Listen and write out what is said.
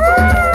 Woo!